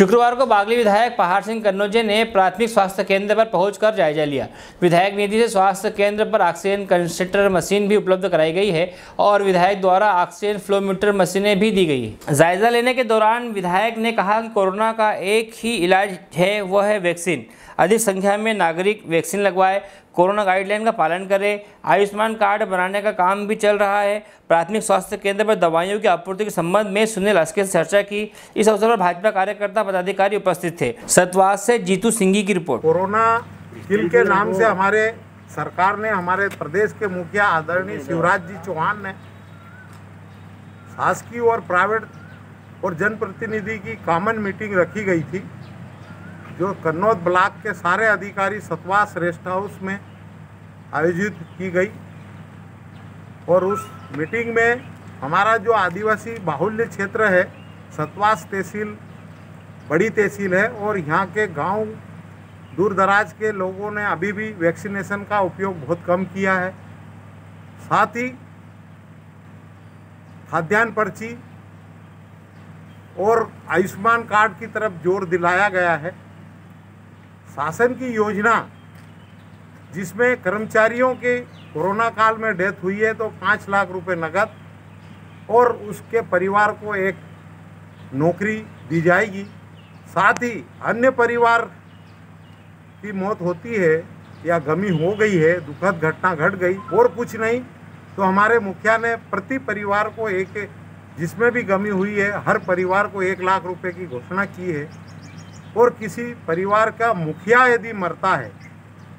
शुक्रवार को बागली विधायक पहाड़ सिंह कन्नौजे ने प्राथमिक स्वास्थ्य केंद्र पर पहुंचकर जायजा लिया। विधायक निधि से स्वास्थ्य केंद्र पर ऑक्सीजन कंसंट्रेटर मशीन भी उपलब्ध कराई गई है और विधायक द्वारा ऑक्सीजन फ्लोमीटर मशीनें भी दी गई जायजा लेने के दौरान विधायक ने कहा कि कोरोना का एक ही इलाज है, वह है वैक्सीन। अधिक संख्या में नागरिक वैक्सीन लगवाए कोरोना गाइडलाइन का पालन करें। आयुष्मान कार्ड बनाने का काम भी चल रहा है। प्राथमिक स्वास्थ्य केंद्र पर दवाइयों की आपूर्ति के संबंध में सुनील अस्के से चर्चा की। इस अवसर पर भाजपा कार्यकर्ता पदाधिकारी उपस्थित थे। सतवास से जीतू सिंघी की रिपोर्ट। कोरोना किल के नाम से हमारे सरकार ने, हमारे प्रदेश के मुखिया आदरणीय शिवराज जी चौहान ने शासकीय और प्राइवेट और जनप्रतिनिधि की कॉमन मीटिंग रखी गई थी। जो कन्नौज ब्लॉक के सारे अधिकारी सतवास रेस्ट हाउस में आयोजित की गई। और उस मीटिंग में हमारा जो आदिवासी बाहुल्य क्षेत्र है, सतवास तहसील, बड़ी तहसील है, और यहाँ के गाँव दूर दराज के लोगों ने अभी भी वैक्सीनेशन का उपयोग बहुत कम किया है। साथ ही खाद्यान्न पर्ची और आयुष्मान कार्ड की तरफ़ ज़ोर दिलाया गया है। शासन की योजना जिसमें कर्मचारियों के कोरोना काल में डेथ हुई है तो पाँच लाख रुपए नकद और उसके परिवार को एक नौकरी दी जाएगी। साथ ही अन्य परिवार की मौत होती है या गमी हो गई है, दुखद घटना घट गई और कुछ नहीं तो हमारे मुखिया ने प्रति परिवार को एक जिसमें भी गमी हुई है, हर परिवार को एक लाख रुपए की घोषणा की है। और किसी परिवार का मुखिया यदि मरता है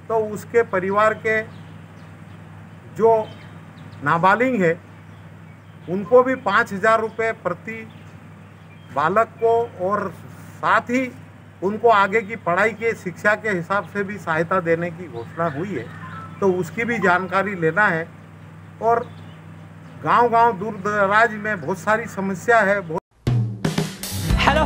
तो उसके परिवार के जो नाबालिग है, उनको भी पाँच हज़ार रुपये प्रति बालक को और साथ ही उनको आगे की पढ़ाई के, शिक्षा के हिसाब से भी सहायता देने की घोषणा हुई है तो उसकी भी जानकारी लेना है। और गांव-गांव दूर दराज में बहुत सारी समस्या है